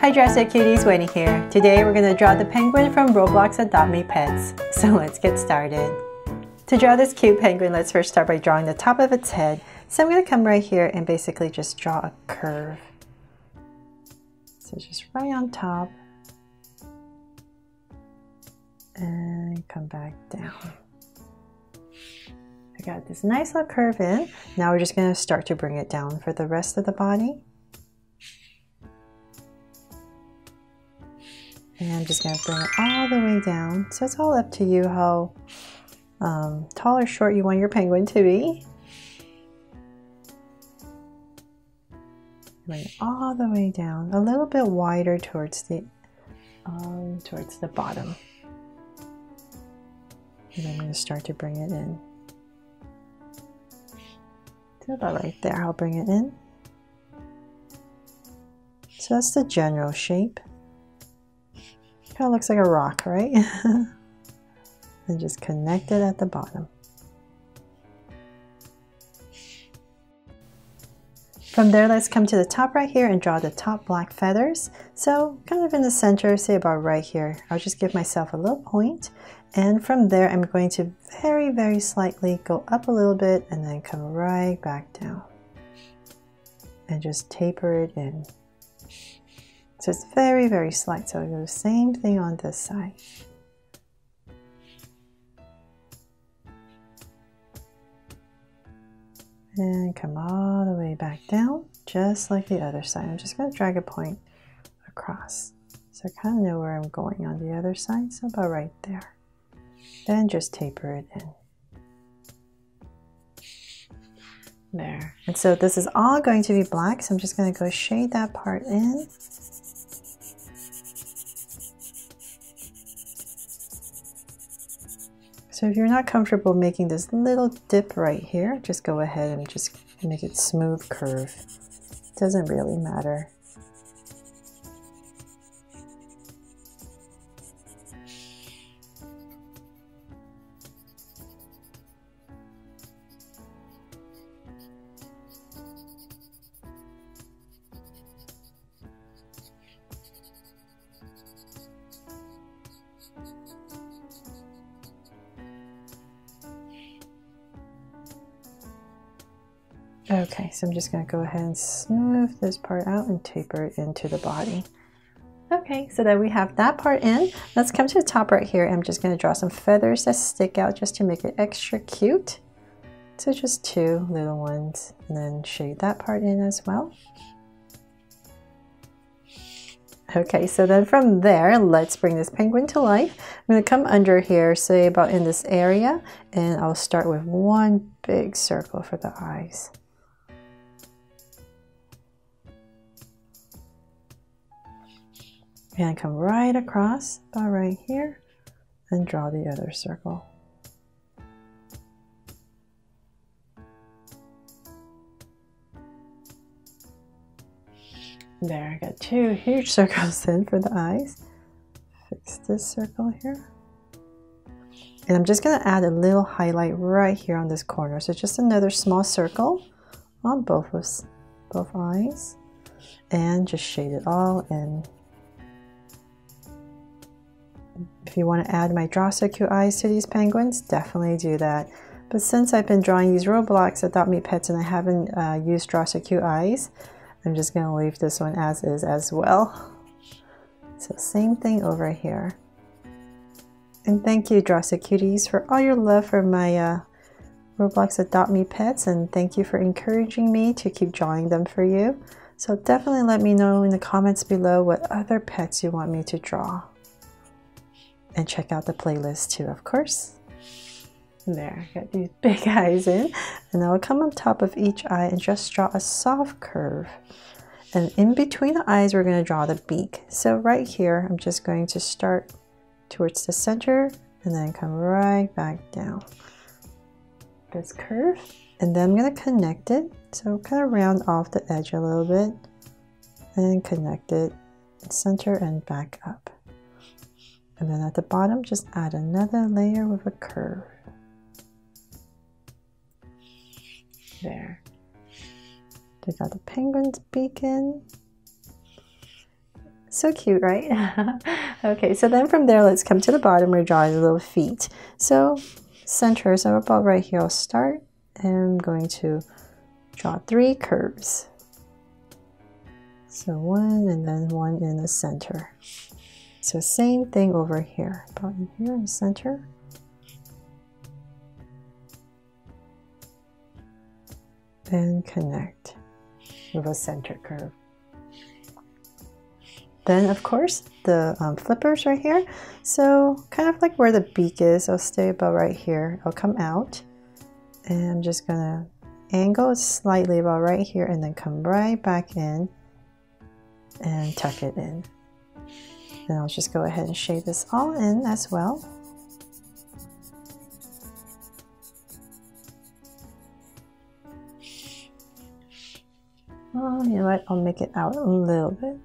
Hi Draw So Cuties, Wendy here. Today we're going to draw the penguin from Roblox Adopt Me Pets. So let's get started. To draw this cute penguin, let's first start by drawing the top of its head. So I'm going to come right here and basically just draw a curve. So just right on top. And come back down. I got this nice little curve in. Now we're just going to start to bring it down for the rest of the body. And I'm just going to bring it all the way down. So it's all up to you how um, tall or short you want your penguin to be. Bring it all the way down, a little bit wider towards the um, towards the bottom. And I'm going to start to bring it in. So about right there, I'll bring it in. So that's the general shape. Kind of looks like a rock, right? and just connect it at the bottom. From there, let's come to the top right here and draw the top black feathers. So kind of in the center, say about right here. I'll just give myself a little point. And from there, I'm going to very, very slightly go up a little bit and then come right back down. And just taper it in. So it's very, very slight. So I do the same thing on this side. And come all the way back down, just like the other side. I'm just going to drag a point across. So I kind of know where I'm going on the other side, so about right there. Then just taper it in. There. And so this is all going to be black, so I'm just going to go shade that part in. So if you're not comfortable making this little dip right here, just go ahead and just make it smooth curve. It doesn't really matter. Okay, so I'm just going to go ahead and smooth this part out and taper it into the body. Okay, so that we have that part in. Let's come to the top right here. I'm just going to draw some feathers that stick out just to make it extra cute. So just two little ones and then shade that part in as well. Okay, so then from there, let's bring this penguin to life. I'm to come under here, say about in this area, and I'll start with one big circle for the eyes. And come right across, about right here, and draw the other circle. There, I got two huge circles in for the eyes. Fix this circle here. And I'm just going to add a little highlight right here on this corner. So just another small circle on both of both eyes. And just shade it all in. If you want to add my Draw Cute eyes to these penguins, definitely do that. But since I've been drawing these Roblox Adopt Me Pets and I haven't uh, used Draw Cute eyes, I'm just going to leave this one as is as well. So same thing over here. And thank you, Draw Cuties, for all your love for my uh, Roblox Adopt Me Pets, and thank you for encouraging me to keep drawing them for you. So definitely let me know in the comments below what other pets you want me to draw and check out the playlist too, of course. There, I got these big eyes in, and I'll come on top of each eye and just draw a soft curve. And in between the eyes, we're going to draw the beak. So right here, I'm just going to start towards the center and then come right back down. This curve, and then I'm going to connect it. So kind of round off the edge a little bit and connect it center and back up. And then at the bottom, just add another layer with a curve. There. They got the penguin's beacon. So cute, right? okay, so then from there, let's come to the bottom. We're drawing the little feet. So center, so about right here, I'll start. I'm going to draw three curves. So one and then one in the center. So same thing over here, about here in the center. Then connect with a center curve. Then of course the um, flippers right here. So kind of like where the beak is, I'll stay about right here. I'll come out and I'm just gonna angle slightly about right here and then come right back in and tuck it in. Then I'll just go ahead and shade this all in as well. Oh, you know what? I'll make it out a little bit.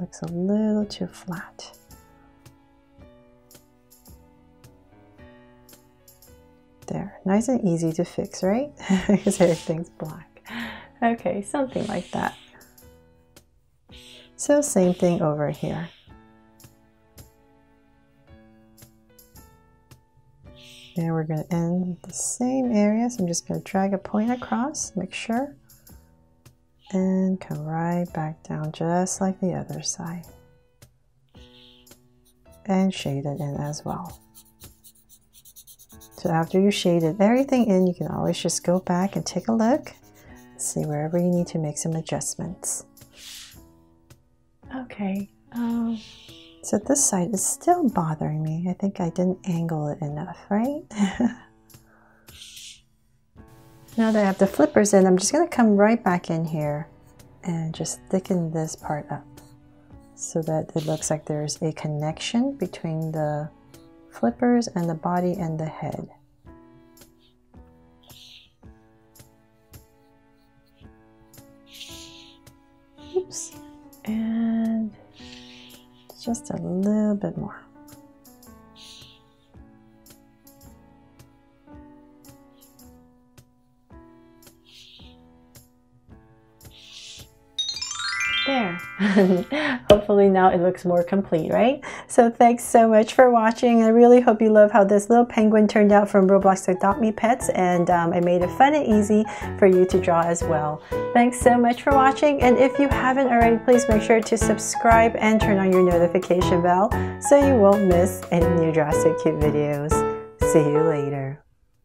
Looks a little too flat. There, nice and easy to fix, right? because everything's black. Okay, something like that. So same thing over here. And we're going to end the same area. So I'm just going to drag a point across, make sure. And come right back down just like the other side. And shade it in as well. So after you shaded everything in, you can always just go back and take a look. See wherever you need to make some adjustments. Okay. Um, so this side is still bothering me. I think I didn't angle it enough, right? now that I have the flippers in, I'm just going to come right back in here and just thicken this part up so that it looks like there's a connection between the flippers and the body and the head. Just a little bit more. There. Hopefully now it looks more complete, right? So thanks so much for watching. I really hope you love how this little penguin turned out from Roblox Adopt Me Pets and um, I made it fun and easy for you to draw as well. Thanks so much for watching and if you haven't already, please make sure to subscribe and turn on your notification bell so you won't miss any new So Cute videos. See you later.